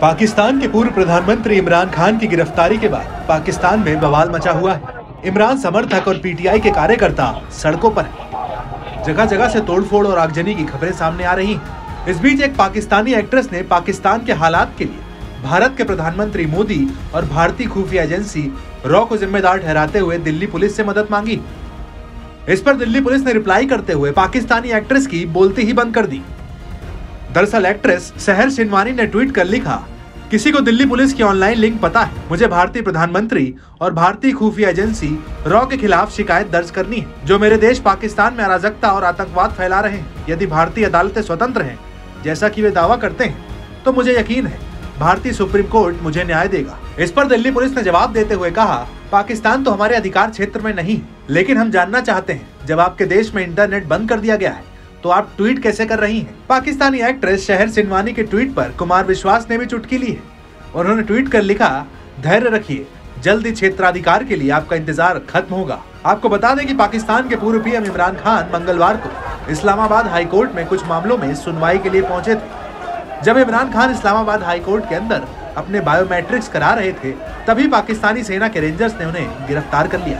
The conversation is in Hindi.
पाकिस्तान के पूर्व प्रधानमंत्री इमरान खान की गिरफ्तारी के बाद पाकिस्तान में बवाल मचा हुआ है इमरान समर्थक और पीटीआई के कार्यकर्ता सड़कों पर हैं। जगह जगह से तोड़फोड़ और आगजनी की खबरें सामने आ रही हैं। इस बीच एक पाकिस्तानी एक्ट्रेस ने पाकिस्तान के हालात के लिए भारत के प्रधानमंत्री मोदी और भारतीय खुफिया एजेंसी रॉ को जिम्मेदार ठहराते हुए दिल्ली पुलिस से मदद मांगी इस पर दिल्ली पुलिस ने रिप्लाई करते हुए पाकिस्तानी एक्ट्रेस की बोलती ही बंद कर दी दरअसल एक्ट्रेस सहर सिनवानी ने ट्वीट कर लिखा, किसी को दिल्ली पुलिस की ऑनलाइन लिंक पता है। मुझे भारतीय प्रधानमंत्री और भारतीय खुफिया एजेंसी रॉ के खिलाफ शिकायत दर्ज करनी है, जो मेरे देश पाकिस्तान में अराजकता और आतंकवाद फैला रहे हैं। यदि भारतीय अदालतें स्वतंत्र हैं, जैसा कि वे दावा करते हैं तो मुझे यकीन है, भारतीय सुप्रीम कोर्ट मुझे न्याय देगा। इस पर दिल्ली पुलिस ने जवाब देते हुए कहा, पाकिस्तान तो हमारे अधिकार क्षेत्र में नहीं, लेकिन हम जानना चाहते हैं, जब आपके देश में इंटरनेट बंद कर दिया गया है तो आप ट्वीट कैसे कर रही हैं? पाकिस्तानी एक्ट्रेस शहर सिनवानी के ट्वीट पर कुमार विश्वास ने भी चुटकी ली है। उन्होंने ट्वीट कर लिखा, धैर्य रखिए, जल्दी क्षेत्राधिकार के लिए आपका इंतज़ार खत्म होगा। आपको बता दें कि पाकिस्तान के पूर्व पीएम इमरान खान मंगलवार को इस्लामाबाद हाईकोर्ट में कुछ मामलों में सुनवाई के लिए पहुँचे थे। जब इमरान खान इस्लामाबाद हाईकोर्ट के अंदर अपने बायोमेट्रिक्स करा रहे थे, तभी पाकिस्तानी सेना के रेंजर्स ने उन्हें गिरफ़्तार कर लिया।